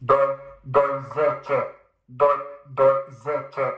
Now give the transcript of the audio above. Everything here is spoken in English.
do, do, zece, do, do, zece.